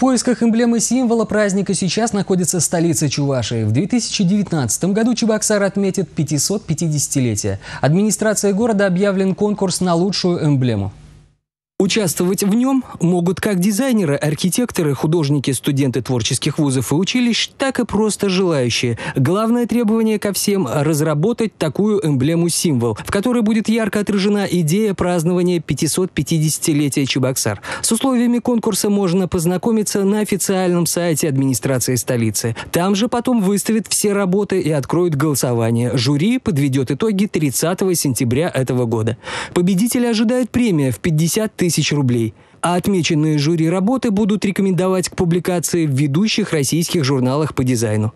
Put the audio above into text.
поисках эмблемы символа праздника сейчас находится столица Чувашии. В 2019 году Чебоксар отметит 550-летие. Администрация города объявлен конкурс на лучшую эмблему. Участвовать в нем могут как дизайнеры, архитекторы, художники, студенты творческих вузов и училищ, так и просто желающие. Главное требование ко всем – разработать такую эмблему-символ, в которой будет ярко отражена идея празднования 550-летия Чебоксар. С условиями конкурса можно познакомиться на официальном сайте администрации столицы. Там же потом выставят все работы и откроют голосование. Жюри подведет итоги 30 сентября этого года. Победителя ожидает премия в 50 тысяч тысяч рублей, а отмеченные жюри работы будут рекомендовать к публикации в ведущих российских журналах по дизайну.